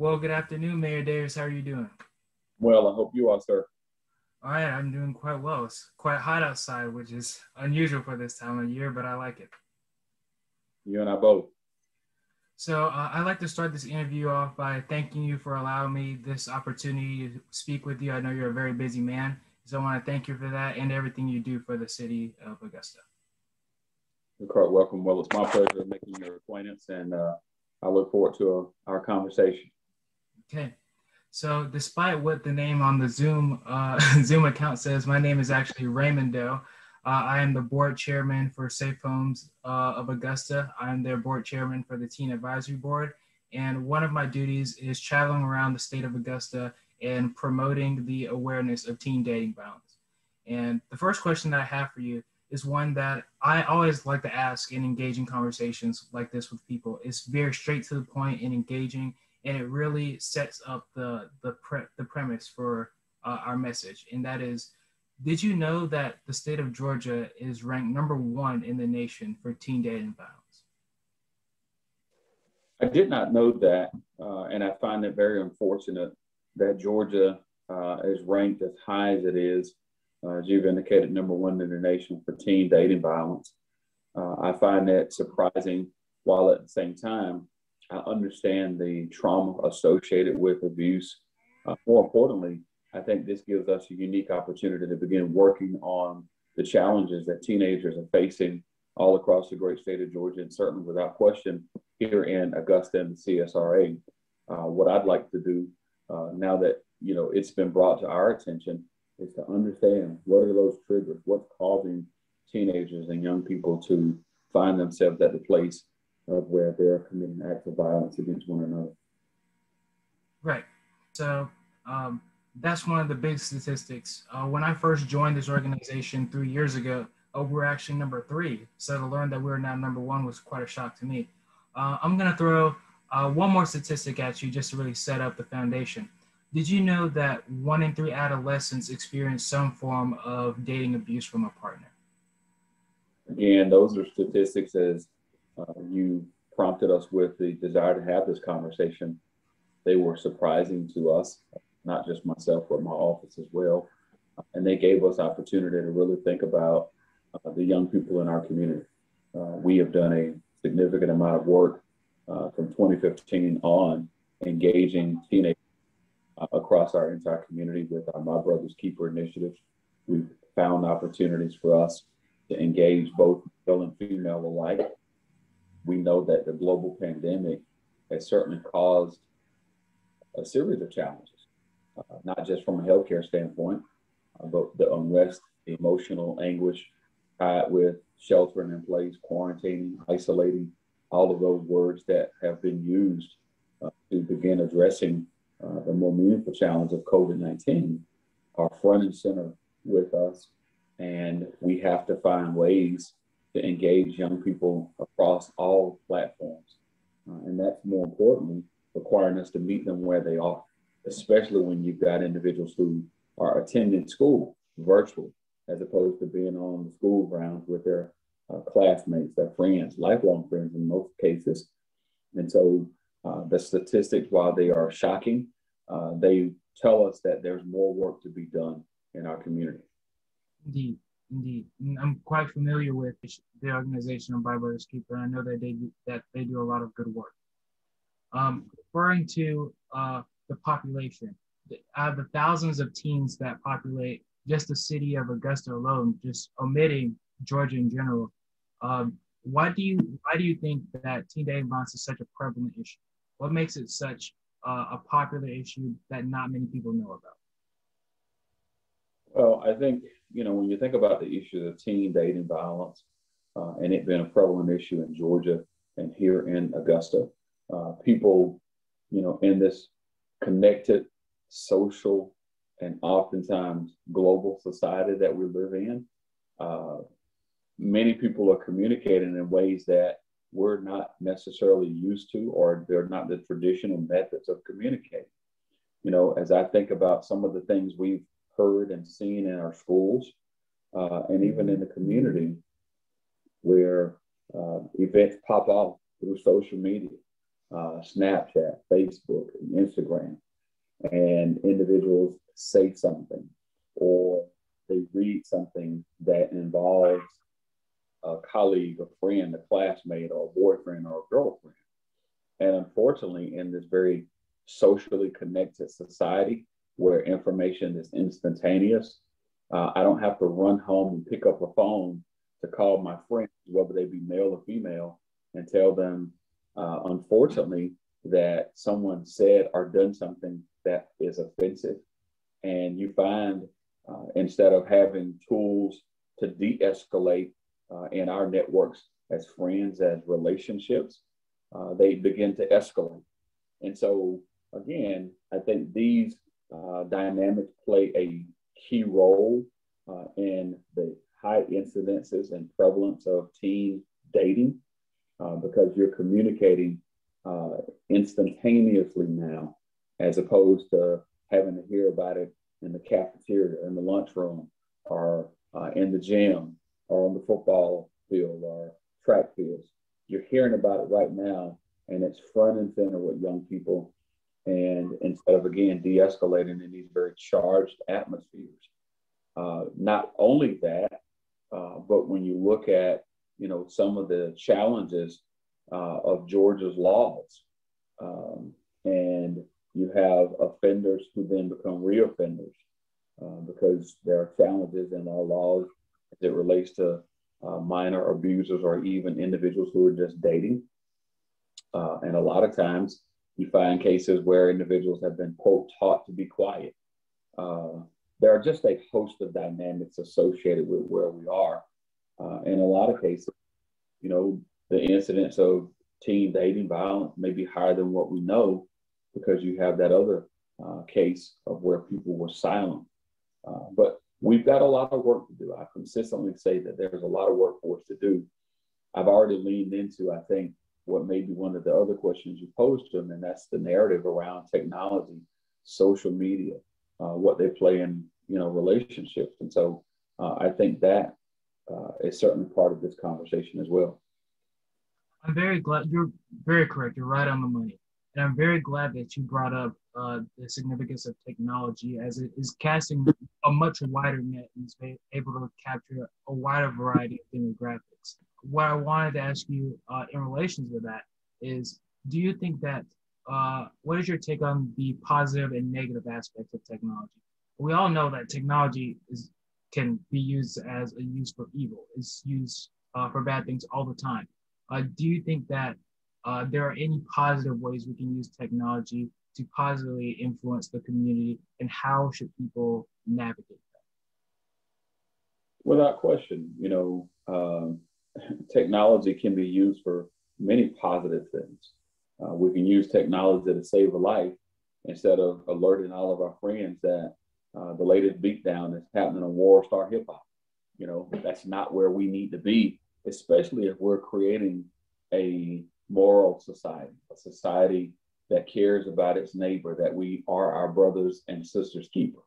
Well, good afternoon, Mayor Davis. How are you doing? Well, I hope you are, sir. All right, I'm doing quite well. It's quite hot outside, which is unusual for this time of year, but I like it. You and I both. So uh, I'd like to start this interview off by thanking you for allowing me this opportunity to speak with you. I know you're a very busy man, so I want to thank you for that and everything you do for the city of Augusta. You're quite welcome. Well, it's my pleasure making your acquaintance, and uh, I look forward to uh, our conversation. Okay. So despite what the name on the Zoom uh, Zoom account says, my name is actually Raymond Doe. Uh, I am the board chairman for Safe Homes uh, of Augusta. I'm their board chairman for the Teen Advisory Board. And one of my duties is traveling around the state of Augusta and promoting the awareness of teen dating violence. And the first question that I have for you is one that I always like to ask in engaging conversations like this with people. It's very straight to the point and engaging and it really sets up the the pre- the premise for uh, our message, and that is, did you know that the state of Georgia is ranked number one in the nation for teen dating violence? I did not know that, uh, and I find it very unfortunate that Georgia uh, is ranked as high as it is. Uh, as you've indicated, number one in the nation for teen dating violence. Uh, I find that surprising, while at the same time, I understand the trauma associated with abuse. Uh, more importantly, I think this gives us a unique opportunity to begin working on the challenges that teenagers are facing all across the great state of Georgia, and certainly without question here in Augusta and the CSRA. Uh, what I'd like to do uh, now that you know it's been brought to our attention is to understand what are those triggers, what's causing teenagers and young people to find themselves at the place of where they're committing acts of violence against one another. Right. So um, that's one of the big statistics. Uh, when I first joined this organization three years ago, uh, we were actually number three. So to learn that we were now number one was quite a shock to me. Uh, I'm going to throw uh, one more statistic at you just to really set up the foundation. Did you know that one in three adolescents experience some form of dating abuse from a partner? Again, those are statistics as uh, you prompted us with the desire to have this conversation. They were surprising to us, not just myself, but my office as well. And they gave us opportunity to really think about uh, the young people in our community. Uh, we have done a significant amount of work uh, from 2015 on engaging teenagers uh, across our entire community with our My Brother's Keeper initiative. We've found opportunities for us to engage both male and female alike we know that the global pandemic has certainly caused a series of challenges, uh, not just from a healthcare standpoint, uh, but the unrest, the emotional anguish tied with sheltering in place, quarantining, isolating, all of those words that have been used uh, to begin addressing uh, the more meaningful challenge of COVID 19 are front and center with us. And we have to find ways to engage young people across all platforms. Uh, and that's more importantly, requiring us to meet them where they are, especially when you've got individuals who are attending school virtually, as opposed to being on the school grounds with their uh, classmates, their friends, lifelong friends in most cases. And so uh, the statistics, while they are shocking, uh, they tell us that there's more work to be done in our community. Indeed. Indeed, I'm quite familiar with the organization of My Brother's Keeper. I know that they do, that they do a lot of good work. Um, referring to uh, the population, out of the thousands of teens that populate just the city of Augusta alone, just omitting Georgia in general, um, why do you why do you think that teen dating violence is such a prevalent issue? What makes it such uh, a popular issue that not many people know about? Well, I think you know, when you think about the issue of teen dating violence uh, and it being a prevalent issue in Georgia and here in Augusta, uh, people, you know, in this connected social and oftentimes global society that we live in, uh, many people are communicating in ways that we're not necessarily used to, or they're not the traditional methods of communicating. You know, as I think about some of the things we've heard and seen in our schools uh, and even in the community where uh, events pop off through social media uh, Snapchat, Facebook, and Instagram, and individuals say something or they read something that involves a colleague, a friend, a classmate, or a boyfriend or a girlfriend. And unfortunately, in this very socially connected society where information is instantaneous, uh, I don't have to run home and pick up a phone to call my friends, whether they be male or female, and tell them, uh, unfortunately, that someone said or done something that is offensive. And you find uh, instead of having tools to de escalate uh, in our networks as friends, as relationships, uh, they begin to escalate. And so, again, I think these uh, dynamics play a key role uh, in the high incidences and prevalence of teen dating uh, because you're communicating instantaneously now as opposed to having to hear about it in the cafeteria, in the lunchroom, or uh, in the gym, or on the football field, or track fields. You're hearing about it right now, and it's front and center with young people. And instead of again de-escalating in these very charged atmospheres, uh, not only that, uh, but when you look at you know some of the challenges uh, of Georgia's laws, um, and you have offenders who then become reoffenders uh, because there are challenges in our laws as it relates to uh, minor abusers or even individuals who are just dating. Uh, and a lot of times you find cases where individuals have been, quote, taught to be quiet. Uh, there are just a host of dynamics associated with where we are. Uh, in a lot of cases, you know, the incidence of teen dating violence may be higher than what we know because you have that other uh, case of where people were silent. Uh, but we've got a lot of work to do. I consistently say that there's a lot of work for us to do. I've already leaned into, I think, what may be one of the other questions you posed to them, and that's the narrative around technology, social media, uh, what they play in, you know, relationships. And so uh, I think that uh, is certainly part of this conversation as well. I'm very glad you're very correct. You're right on the money. And I'm very glad that you brought up uh, the significance of technology as it is casting a much wider net and is able to capture a wider variety of demographics. What I wanted to ask you uh, in relation to that is do you think that, uh, what is your take on the positive and negative aspects of technology? We all know that technology is can be used as a use for evil. It's used uh, for bad things all the time. Uh, do you think that uh, there are any positive ways we can use technology to positively influence the community and how should people navigate that without question you know um, technology can be used for many positive things uh, we can use technology to save a life instead of alerting all of our friends that uh, the latest beatdown is happening on World Star Hip Hop. You know, that's not where we need to be, especially if we're creating a moral society, a society that cares about its neighbor, that we are our brothers and sisters keeper.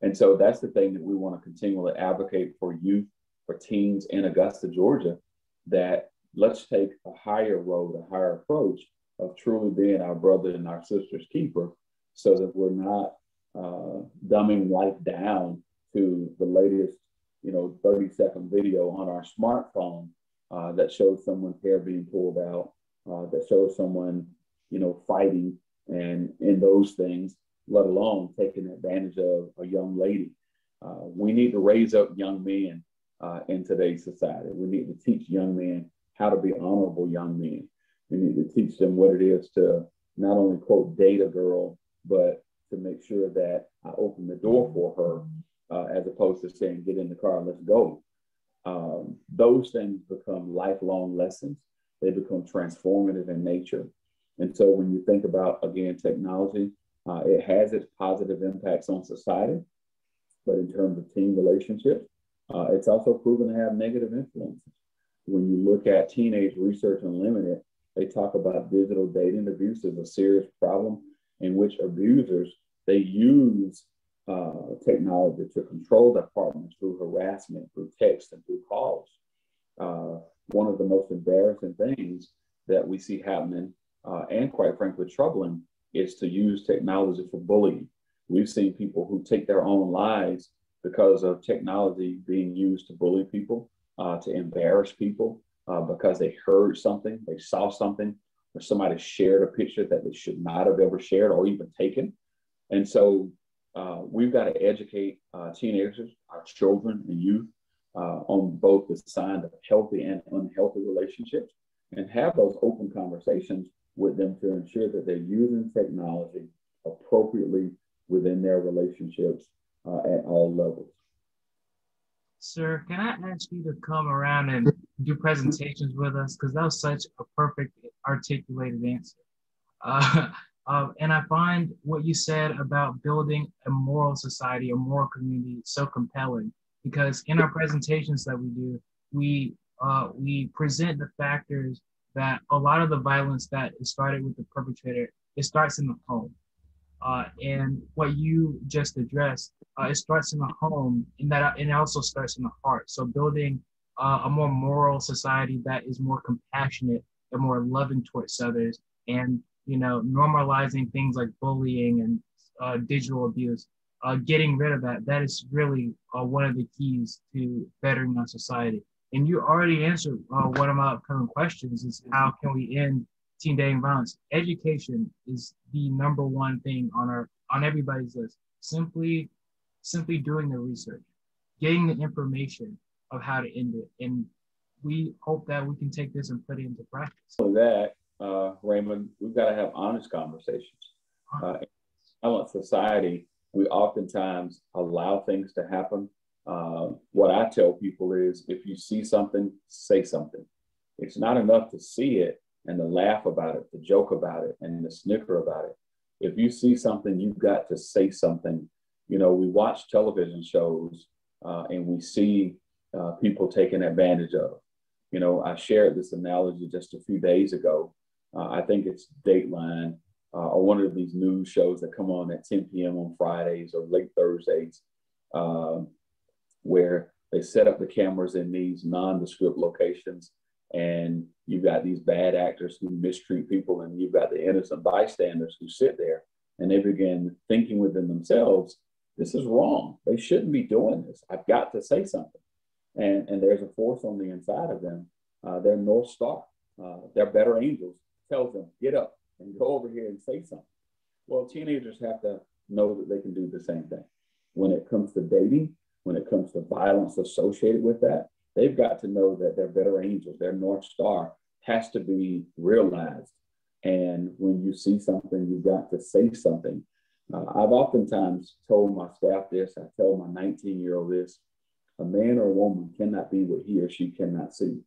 And so that's the thing that we want to continually advocate for youth, for teens in Augusta, Georgia, that let's take a higher road, a higher approach of truly being our brother and our sister's keeper so that we're not uh, dumbing life down to the latest, you know, 30 second video on our smartphone uh, that shows someone's hair being pulled out uh, that shows someone, you know, fighting and in those things, let alone taking advantage of a young lady. Uh, we need to raise up young men uh, in today's society. We need to teach young men how to be honorable young men. We need to teach them what it is to not only quote date a girl, but to make sure that I open the door for her, uh, as opposed to saying, "Get in the car let's go." Um, those things become lifelong lessons they become transformative in nature. And so when you think about, again, technology, uh, it has its positive impacts on society, but in terms of team relationships, uh, it's also proven to have negative influences. When you look at Teenage Research Unlimited, they talk about digital dating abuse as a serious problem in which abusers, they use uh, technology to control their partners through harassment, through text, and through calls. Uh, one of the most embarrassing things that we see happening uh, and quite frankly troubling is to use technology for bullying. We've seen people who take their own lives because of technology being used to bully people, uh, to embarrass people uh, because they heard something, they saw something, or somebody shared a picture that they should not have ever shared or even taken. And so uh, we've got to educate uh, teenagers, our children and youth uh, on both the signs of healthy and unhealthy relationships and have those open conversations with them to ensure that they're using technology appropriately within their relationships uh, at all levels. Sir, can I ask you to come around and do presentations with us? Because that was such a perfect articulated answer. Uh, uh, and I find what you said about building a moral society, a moral community, so compelling. Because in our presentations that we do, we uh, we present the factors that a lot of the violence that is started with the perpetrator, it starts in the home. Uh, and what you just addressed, uh, it starts in the home, and that and it also starts in the heart. So building uh, a more moral society that is more compassionate and more loving towards others, and you know, normalizing things like bullying and uh, digital abuse, uh, getting rid of that. That is really uh, one of the keys to bettering our society. And you already answered one of my upcoming questions: is how can we end teen dating violence. Education is the number one thing on our on everybody's list. Simply, simply doing the research, getting the information of how to end it, and we hope that we can take this and put it into practice. For that, uh, Raymond, we've got to have honest conversations. Uh, in violent society, we oftentimes allow things to happen. Uh, what I tell people is, if you see something, say something. It's not enough to see it and to laugh about it, to joke about it, and to snicker about it. If you see something, you've got to say something. You know, we watch television shows uh, and we see uh, people taken advantage of. You know, I shared this analogy just a few days ago. Uh, I think it's Dateline uh, or one of these news shows that come on at 10 p.m. on Fridays or late Thursdays, um, where they set up the cameras in these nondescript locations and you've got these bad actors who mistreat people, and you've got the innocent bystanders who sit there and they begin thinking within themselves, this is wrong. They shouldn't be doing this. I've got to say something. And, and there's a force on the inside of them. Uh, their North Star, uh, their better angels tells them, get up and go over here and say something. Well, teenagers have to know that they can do the same thing. When it comes to dating, when it comes to violence associated with that, they've got to know that their better angels, their North Star, has to be realized. And when you see something, you've got to say something. Uh, I've oftentimes told my staff this, I tell my 19 year old this a man or a woman cannot be what he or she cannot see.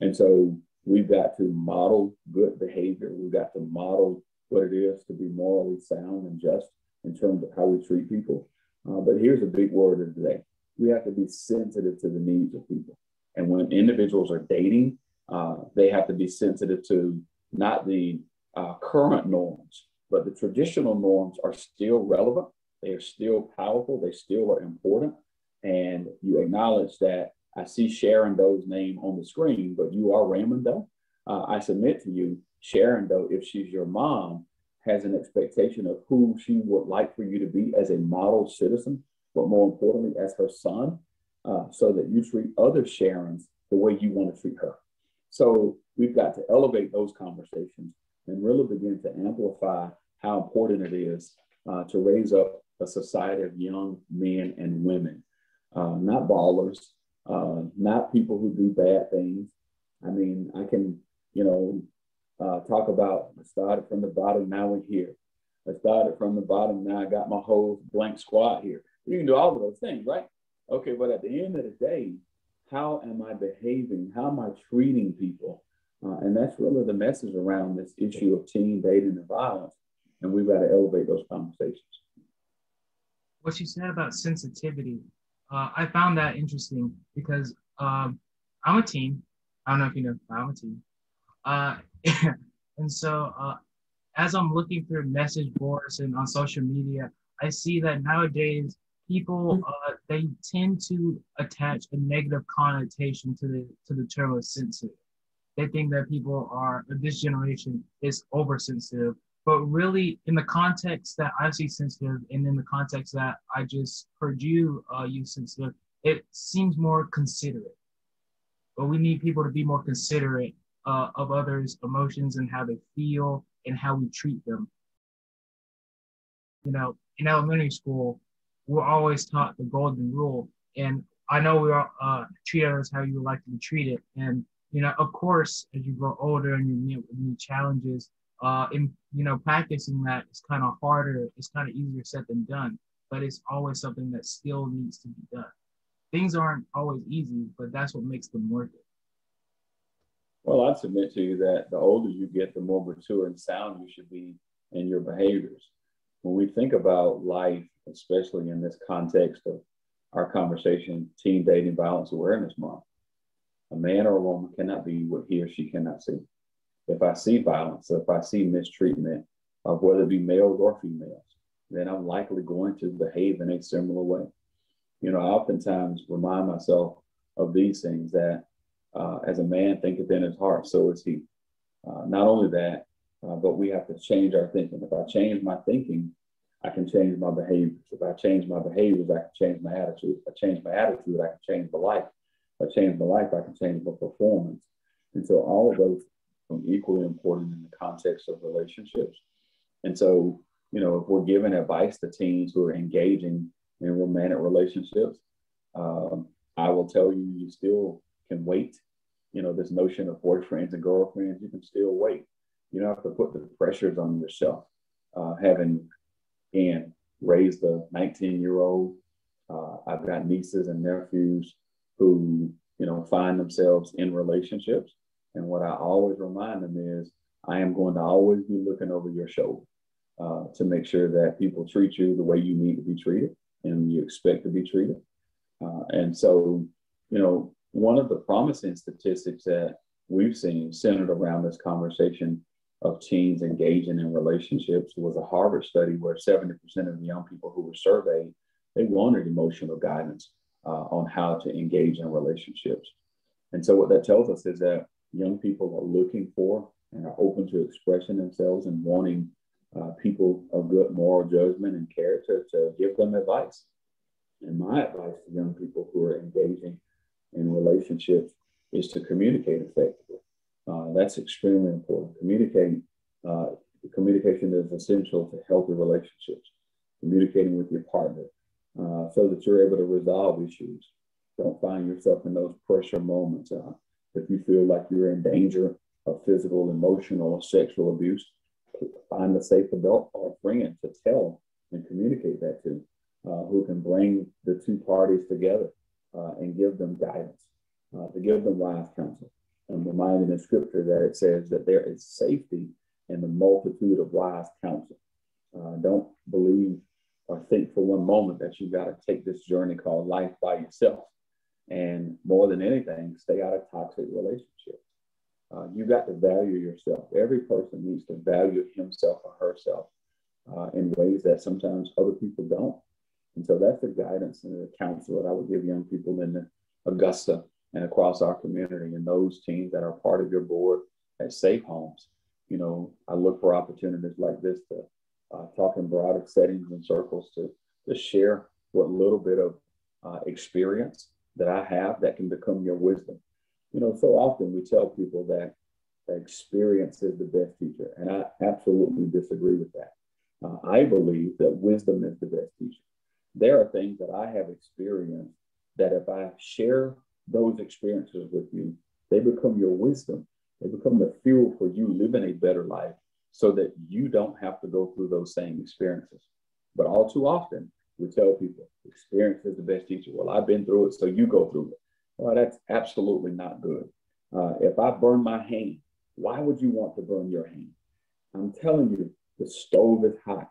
And so we've got to model good behavior. We've got to model what it is to be morally sound and just in terms of how we treat people. Uh, but here's a big word of today we have to be sensitive to the needs of people. And when individuals are dating, uh, they have to be sensitive to not the uh, current norms, but the traditional norms are still relevant. They are still powerful. They still are important. And you acknowledge that I see Sharon Doe's name on the screen, but you are Raymond Doe. Uh, I submit to you, Sharon Doe, if she's your mom, has an expectation of who she would like for you to be as a model citizen, but more importantly, as her son uh, so that you treat other Sharons the way you want to treat her. So we've got to elevate those conversations and really begin to amplify how important it is uh, to raise up a society of young men and women, uh, not ballers, uh, not people who do bad things. I mean, I can, you know, uh, talk about I started from the bottom, now we're here. I started from the bottom, now I got my whole blank squad here. You can do all of those things, right? Okay, but at the end of the day, how am I behaving? How am I treating people? Uh, and that's really the message around this issue of teen dating and violence. And we've got to elevate those conversations. What you said about sensitivity, uh, I found that interesting because um, I'm a teen. I don't know if you know, I'm a teen. Uh, and so uh, as I'm looking through message boards and on social media, I see that nowadays people mm-hmm. uh, they tend to attach a negative connotation to the to the term of sensitive. They think that people are this generation is oversensitive but really in the context that i see sensitive and in the context that i just heard you uh, use sensitive it seems more considerate. But we need people to be more considerate uh, of others emotions and how they feel and how we treat them. You know in elementary school we're always taught the golden rule and i know we are uh, treat others how you like to be treated and you know, of course, as you grow older and you meet with new challenges, uh, in you know, practicing that is kind of harder. It's kind of easier said than done, but it's always something that still needs to be done. Things aren't always easy, but that's what makes them worth it. Well, I'd submit to you that the older you get, the more mature and sound you should be in your behaviors. When we think about life, especially in this context of our conversation, Teen Dating Violence Awareness Month, a man or a woman cannot be what he or she cannot see. If I see violence, if I see mistreatment of whether it be males or females, then I'm likely going to behave in a similar way. You know, I oftentimes remind myself of these things that uh, as a man thinketh in his heart, so is he. Uh, not only that, uh, but we have to change our thinking. If I change my thinking, I can change my behaviors. If I change my behaviors, I can change my attitude. If I change my attitude, I can change my life. If I change my life, I can change my performance. And so all of those are equally important in the context of relationships. And so, you know, if we're giving advice to teens who are engaging in romantic relationships, um, I will tell you, you still can wait. You know, this notion of boyfriends and girlfriends, you can still wait. You don't have to put the pressures on yourself. Uh, having, and raised a 19 year old, uh, I've got nieces and nephews who, you know, find themselves in relationships. And what I always remind them is, I am going to always be looking over your shoulder uh, to make sure that people treat you the way you need to be treated and you expect to be treated. Uh, and so, you know, one of the promising statistics that we've seen centered around this conversation of teens engaging in relationships was a Harvard study where 70% of the young people who were surveyed, they wanted emotional guidance uh, on how to engage in relationships. And so, what that tells us is that young people are looking for and are open to expressing themselves and wanting uh, people of good moral judgment and character to give them advice. And my advice to young people who are engaging in relationships is to communicate effectively. Uh, that's extremely important. Communicate. Uh, communication is essential to healthy relationships. Communicating with your partner, uh, so that you're able to resolve issues. Don't find yourself in those pressure moments. Uh, if you feel like you're in danger of physical, emotional, or sexual abuse, find a safe adult or friend to tell and communicate that to, uh, who can bring the two parties together and give them guidance, to give them wise counsel. I'm reminded in scripture that it says that there is safety in the multitude of wise counsel. Uh, don't believe or think for one moment that you've got to take this journey called life by yourself. And more than anything, stay out of toxic relationships. Uh, you got to value yourself. Every person needs to value himself or herself uh, in ways that sometimes other people don't. And so that's the guidance and the counsel that I would give young people in Augusta and across our community and those teams that are part of your board at Safe Homes. You know, I look for opportunities like this to uh, talk in broader settings and circles to, to share what little bit of uh, experience that I have that can become your wisdom. You know, so often we tell people that experience is the best teacher, and I absolutely disagree with that. Uh, I believe that wisdom is the best teacher. There are things that I have experienced that if I share those experiences with you, they become your wisdom. They become the fuel for you living a better life so that you don't have to go through those same experiences. But all too often, we tell people experience is the best teacher. Well, I've been through it, so you go through it. Well, that's absolutely not good. Uh, if I burn my hand, why would you want to burn your hand? I'm telling you, the stove is hot.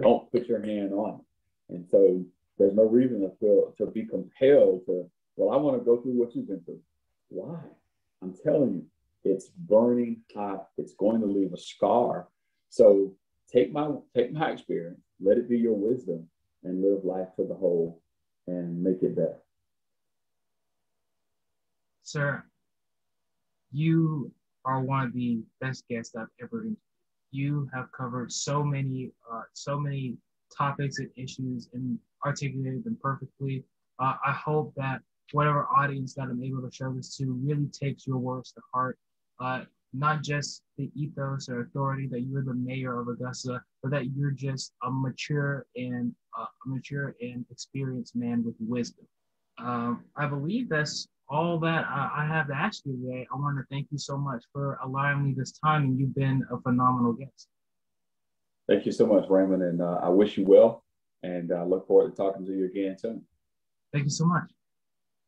Don't put your hand on it. And so there's no reason to feel to be compelled to, well, I want to go through what you've been through. Why? I'm telling you, it's burning hot. It's going to leave a scar. So take my take my experience, let it be your wisdom, and live life to the whole and make it better. Sir, you are one of the best guests I've ever interviewed. You have covered so many, uh, so many topics and issues and articulated them perfectly. Uh, I hope that whatever audience that I'm able to show this to really takes your words to heart. Uh, not just the ethos or authority that you're the mayor of Augusta, but that you're just a mature and uh, a mature and experienced man with wisdom. Um, I believe that's all that I, I have to ask you today. I want to thank you so much for allowing me this time, and you've been a phenomenal guest. Thank you so much, Raymond, and uh, I wish you well, and I uh, look forward to talking to you again soon. Thank you so much.